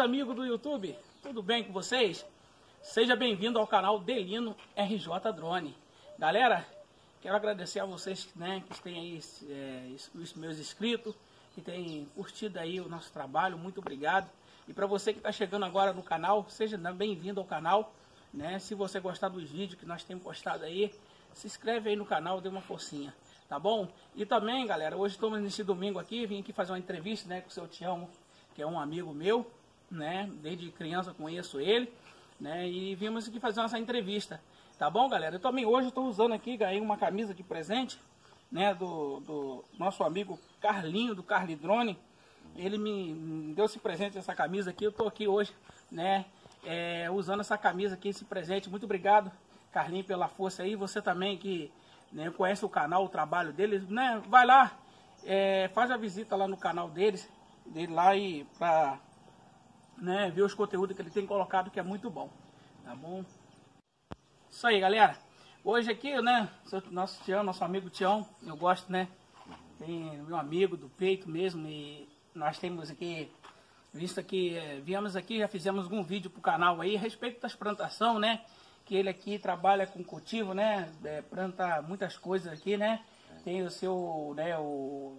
amigos do YouTube, tudo bem com vocês? Seja bem-vindo ao canal Delino RJ Drone. Galera, quero agradecer a vocês né, que têm aí é, os meus inscritos, que têm curtido aí o nosso trabalho, muito obrigado. E para você que está chegando agora no canal, seja bem-vindo ao canal. Né? Se você gostar dos vídeos que nós temos postado aí, se inscreve aí no canal, dê uma forcinha, tá bom? E também, galera, hoje estamos nesse domingo aqui, vim aqui fazer uma entrevista né, com o seu Tião, que é um amigo meu, né? Desde criança conheço ele, né? E vimos aqui fazer essa entrevista, tá bom, galera? Eu também hoje estou usando aqui, ganhei uma camisa de presente, né? Do, do nosso amigo Carlinho, do Carlidrone. Ele me deu esse presente, essa camisa aqui. Eu estou aqui hoje, né? É, usando essa camisa aqui, esse presente. Muito obrigado, Carlinho, pela força aí. Você também que né, conhece o canal, o trabalho deles, né? Vai lá, é, faz a visita lá no canal deles, dele lá e para né, ver os conteúdos que ele tem colocado, que é muito bom. Tá bom? Isso aí, galera. Hoje aqui, né, nosso Tião, nosso amigo Tião, eu gosto, né? Tem meu amigo do peito mesmo e nós temos aqui, visto que é, viemos aqui, já fizemos algum vídeo pro canal aí a respeito das plantação, né? Que ele aqui trabalha com cultivo, né? É, planta muitas coisas aqui, né? Tem o seu, né, o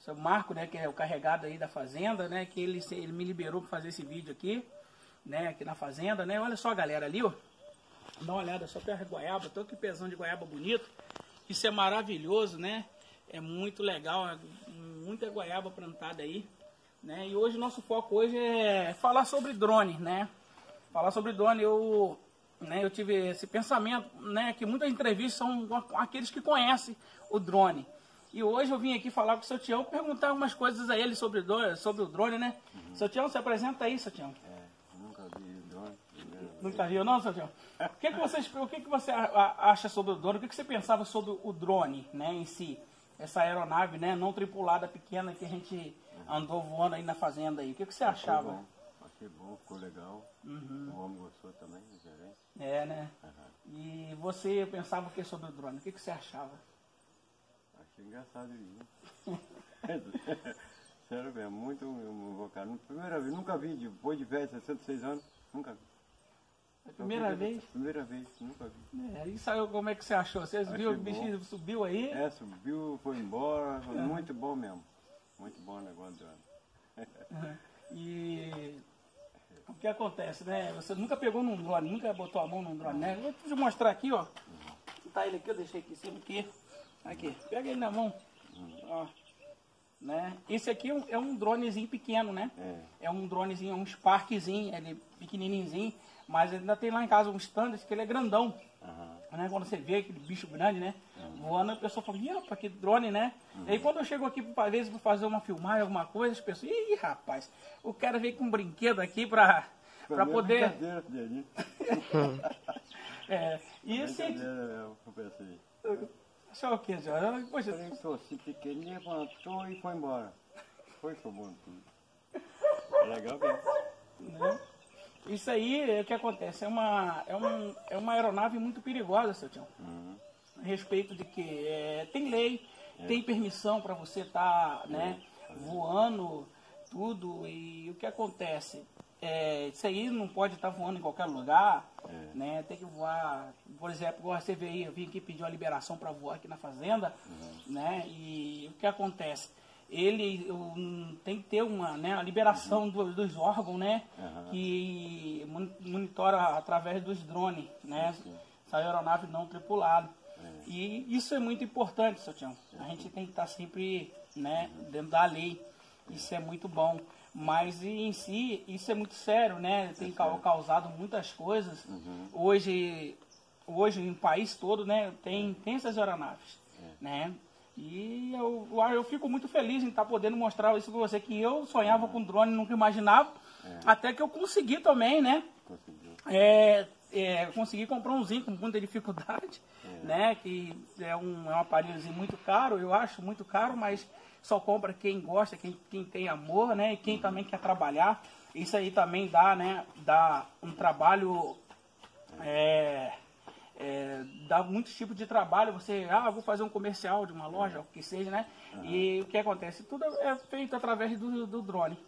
seu Marco, né, que é o carregado aí da fazenda, né, que ele, ele me liberou para fazer esse vídeo aqui, né, aqui na fazenda, né. Olha só, galera, ali, ó. Dá uma olhada, só terra de goiaba, tô que pezão de goiaba bonito. Isso é maravilhoso, né? É muito legal, é muita goiaba plantada aí, né? E hoje nosso foco hoje é falar sobre drone, né? Falar sobre drone, eu né, eu tive esse pensamento, né, que muitas entrevistas são com aqueles que conhecem o drone. E hoje eu vim aqui falar com o seu Tião, perguntar algumas coisas a ele sobre, do, sobre o drone, né? Uhum. Seu Tião, se apresenta aí, seu Tião. É, nunca vi drone. Nunca viu não, seu Tião? O que, que, você, o que, que você acha sobre o drone? O que, que você pensava sobre o drone, né, em si? Essa aeronave, né, não tripulada pequena que a gente andou voando aí na fazenda aí. O que, que você achava? Bom. Achei bom, ficou legal. Uhum. O homem gostou também, o gerente. É, né? Uhum. E você pensava o que sobre o drone? O que, que você achava? Achei engraçado isso. Sério mesmo, muito invocado. Primeira vez, nunca vi, depois de velho, 66 anos, nunca vi. A primeira vez? Primeira vez, nunca vi. É, e saiu como é que você achou? Você Achei viu o bichinho subiu aí? É, subiu, foi embora, foi é. muito bom mesmo. Muito bom o negócio do ano. E o que acontece, né? Você nunca pegou num drone, nunca botou a mão num drone, né? Vou te mostrar aqui, ó. Tá ele aqui, eu deixei aqui em cima aqui. Aqui, pega ele na mão. Ó. Né? Esse aqui é um, é um dronezinho pequeno, né? É. é um dronezinho, um Sparkzinho, ele é pequenininho, mas ainda tem lá em casa um stand que ele é grandão. Uhum. Né? Quando você vê aquele bicho grande, né? Voando, a pessoa fala, ih, rapaz, que drone, né? Uhum. E aí quando eu chego aqui, às vezes, para fazer uma filmagem, alguma coisa, as pessoas, ih, rapaz, o cara veio com um brinquedo aqui para para poder. é, e esse. Só o que, Jorge? Poxa, Pensou assim, pequenininho, levantou e foi embora. Foi tomando tudo. É legal mesmo. Né? Isso aí é o que acontece. É uma, é, um, é uma aeronave muito perigosa, seu Tião. Uhum. A respeito de que é, tem lei, é. tem permissão para você estar tá, né, é. voando, tudo. E o que acontece? É, isso aí não pode estar tá voando em qualquer lugar, é. né? Tem que voar, por exemplo, você aí, eu vim aqui pedir uma liberação para voar aqui na fazenda, uhum. né? E o que acontece? Ele um, tem que ter uma, né, a liberação uhum. do, dos órgãos, né? Uhum. Que monitora através dos drones, né? Essa aeronave não tripulada. É. E isso é muito importante, seu Tião. A gente tem que estar tá sempre, né, uhum. dentro da lei. Isso é muito bom. Mas em si, isso é muito sério, né? Tem é causado muitas coisas. Uhum. Hoje, hoje, em país todo, né, tem, tem essas aeronaves, é. né? E eu, eu fico muito feliz em estar podendo mostrar isso para você, que eu sonhava com drone, nunca imaginava, é. até que eu consegui também, né? Conseguiu. É, é, consegui comprar umzinho com muita dificuldade, é. né? Que é um, é um aparelhozinho muito caro, eu acho muito caro, mas só compra quem gosta, quem, quem tem amor, né? E quem também quer trabalhar. Isso aí também dá, né? Dá um trabalho. É, é, dá muitos tipos de trabalho. Você, ah, vou fazer um comercial de uma loja, o que seja, né? Uhum. E o que acontece? Tudo é feito através do, do drone.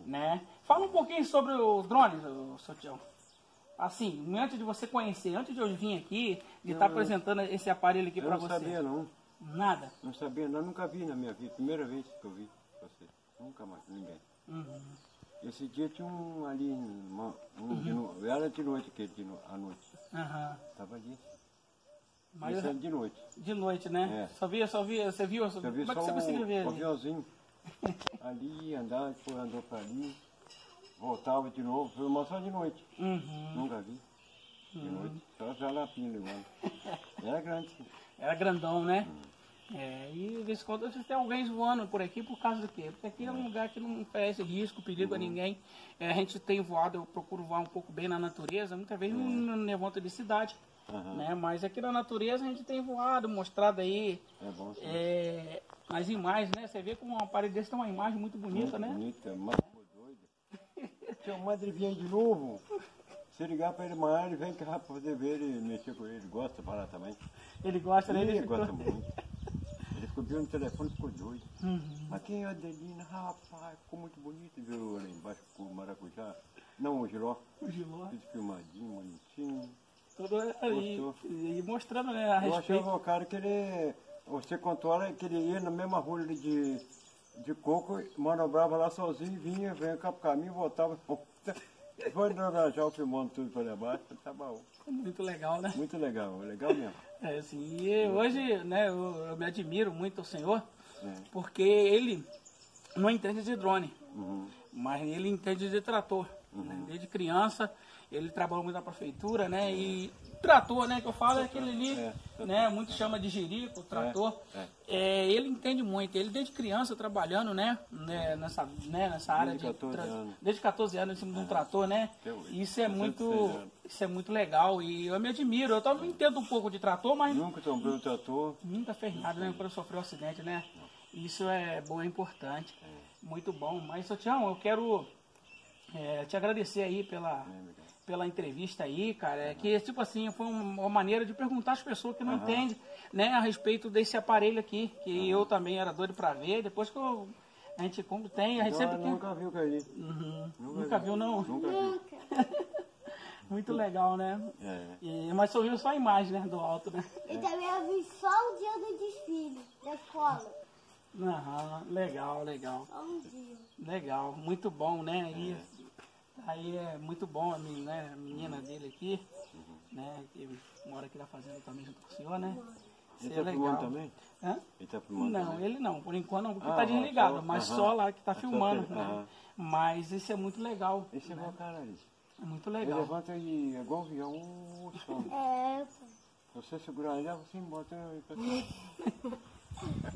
né? Fala um pouquinho sobre os drones, ô, seu Tião. Assim, antes de você conhecer, antes de eu vir aqui, de estar apresentando esse aparelho aqui Eu para não você. sabia não. Nada. Não sabia não, nunca vi na minha vida. Primeira vez que eu vi você. Nunca mais, ninguém. Uhum. Esse dia tinha um ali, uma, um de no, era de noite aquele de no, à noite. Aham. Tava ali. Mas era de noite. de noite, né? É. Só via, só via, você viu? Só, Eu vi como é que só você conseguiu ver? um, um ali? aviãozinho. ali, andar, depois andou pra ali. Voltava de novo. Foi uma só de noite. Uhum. Nunca vi. De noite. Só já lapinho ligando. Era grande. sim. Era grandão, né? É, e de vez em quando você tem alguém voando por aqui por causa do quê? Porque aqui é um lugar que não oferece risco, perigo a ninguém. É, a gente tem voado, eu procuro voar um pouco bem na natureza, muitas vezes não, não levanta de cidade. Aham. Né? Mas aqui na natureza a gente tem voado, mostrado aí É bom é, as imagens, né? Você vê com um aparelho desse tem uma imagem muito bonita, Muito né? Bonita, mas uma madre vinha de novo. Se ligar pra ele amanhã, ele vem cá pra poder ver ele mexer com ele. Gosta de falar também. Ele gosta, né? Ele, Ele gosta muito. Ele ficou vendo no telefone e ficou doido. Uhum. Mas quem é a Adelina? Rapaz, ficou muito bonito. Viu lá embaixo com o maracujá? Não, o giló. O Giló. Tudo filmadinho, bonitinho. Todo ali, Gostou. e mostrando né, a Eu respeito. achava o cara que ele. Você controla que ele ia na mesma rua ali de, de coco, manobrava lá sozinho, vinha, vinha cá pro caminho, voltava. Foi já filmando tudo para baixo, tá bom. Muito legal, né? Muito legal, legal mesmo. É, assim, e hoje, né, eu, eu me admiro muito o senhor, É. porque ele não entende de drone, Uhum. mas ele entende de trator. Né? Desde criança, ele trabalhou muito na prefeitura, né? E trator, né, que eu falo, é aquele ali, É. né? Muito chama de jirico, trator. é. É, ele entende muito, ele desde criança trabalhando, né? né, nessa, né nessa área Desde de. 14 anos. Desde 14 anos em cima de um trator, né? Isso é 16 muito. Isso é muito legal e eu me admiro. Eu também entendo um pouco de trator, mas Nunca tomei um trator. Nunca fez nada, né? Quando sofreu um acidente, né? Isso é bom, é importante. Muito bom. Mas, seu Tião, eu quero é, te agradecer aí pela, pela entrevista aí, cara. É que, tipo assim, foi um- uma maneira de perguntar às pessoas que não entendem, né? A respeito desse aparelho aqui, que eu também era doido pra ver. Depois que eu- a gente como tem, a gente sempre Eu tem... nunca vi o Carlinhos. Uhum. Nunca viu, não? Nunca. Muito legal, né? É. E, mas só viu só a imagem, né? Do alto, né? E também eu vi só o dia do desfile da escola. Aham, legal, legal. Só um dia. Legal, muito bom, né? E aí é muito bom a menina, né? a menina dele aqui, né? Que mora aqui na fazenda também junto com o senhor, né? Ele Isso tá é filmando legal. também? Hã? Ele tá filmando Não, também? ele não, por enquanto não, porque Ah, tá desligado, só- mas aham. só lá que tá É filmando, que- né? aham. Mas isso é muito legal, Esse é né? meu cara ali. É muito Ele legal. levanta e é igual avião, o som. É, Se você segurar ele, você bota cima.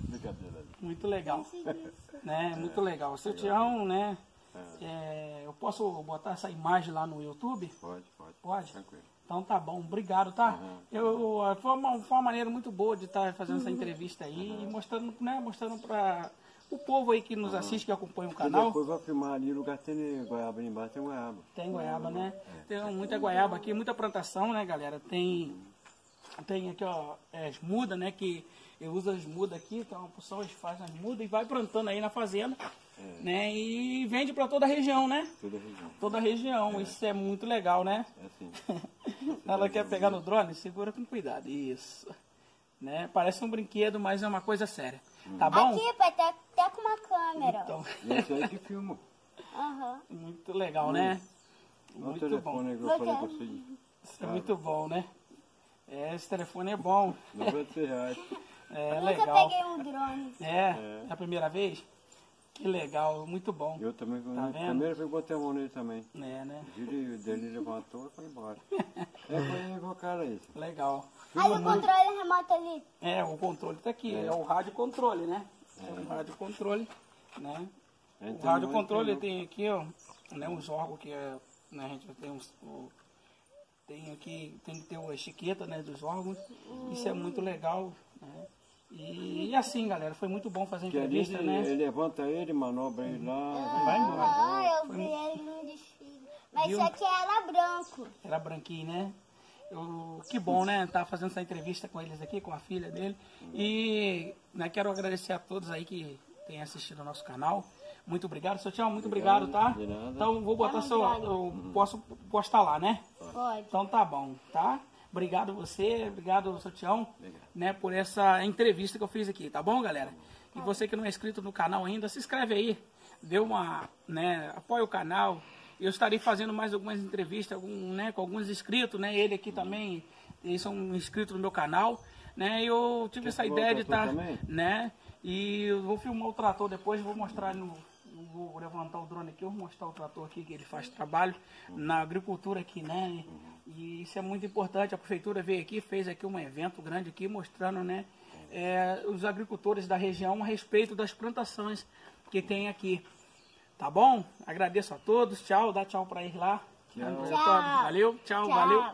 Brincadeira. Muito legal, né? Muito legal. Seu Tião, né? É, eu posso botar essa imagem lá no YouTube? Pode, pode. Pode? Tranquilo. Então tá bom, obrigado, tá? Uhum. Eu, foi, uma, foi uma maneira muito boa de estar fazendo essa entrevista aí e mostrando, né, mostrando para o povo aí que nos assiste, que acompanha o E canal. depois vai filmar ali, o lugar tem goiaba ali embaixo, tem goiaba. Tem goiaba, né? Tem muita goiaba aqui, muita plantação, né, galera? Tem, tem aqui, ó, é, as mudas, né? Que eu uso as mudas aqui, então porção eles fazem as mudas e vai plantando aí na fazenda, né? E vende para toda a região, né? Toda a região. Toda a região, isso é muito legal, né? É assim. Ela quer pegar no drone? Segura com cuidado. Isso. Né? Parece um brinquedo, mas é uma coisa séria. Tá bom? Aqui, pai, tá até com uma câmera. Então, esse aí que filma. Aham. muito legal, né? Olha o Muito bom. telefone aí que eu falei você. Isso é muito bom, né? É, esse telefone é bom. 90 reais. É Nunca legal. peguei um drone. É, é a primeira vez? Que legal, muito bom. Eu também, Tá vendo? primeiro eu botei a mão nele também. É, né? Ele, dele levantou e foi embora. É, foi invocar isso. Legal. Aí o controle remoto ali. É, o controle tá aqui. É, o rádio controle, né? É o rádio controle, né? O Então, rádio não controle tem aqui, ó, né, uns órgãos que é, né, a gente tem uns, o- tem aqui, tem que ter a etiqueta, né, dos órgãos. Isso é muito legal, né? E, e assim, galera, foi muito bom fazer a Que entrevista, ele, né? ele levanta ele, manobra ele lá. Vai embora. Ah, eu vi ele no desfile. Mas Viu? isso aqui era branco. Era branquinho, né? Eu, que bom, né? Tá fazendo essa entrevista com eles aqui, com a filha dele. E né, quero agradecer a todos aí que têm assistido ao nosso canal. Muito obrigado, seu Tião, muito obrigado, tá? de nada. Então vou botar Tá seu. obrigado. Eu posso postar lá, né? Pode. Então tá bom, tá? Obrigado você, obrigado, seu Tião, né, por essa entrevista que eu fiz aqui, tá bom, galera? E você que não é inscrito no canal ainda, se inscreve aí, dê uma, né, apoia o canal. Eu estarei fazendo mais algumas entrevistas algum, né, com alguns inscritos, né? Ele aqui também, eles são inscritos no meu canal, né? E eu tive essa filmar o ideia de estar, também? né? E eu vou filmar o trator depois, vou mostrar no, vou levantar o drone aqui, eu vou mostrar o trator aqui que ele faz trabalho na agricultura aqui, né? E isso é muito importante. A prefeitura veio aqui, fez aqui um evento grande aqui mostrando, né, é, os agricultores da região a respeito das plantações que tem aqui. Tá bom? Agradeço a todos. Tchau, dá tchau para eles lá. Tchau. Valeu, tchau, Tchau. valeu.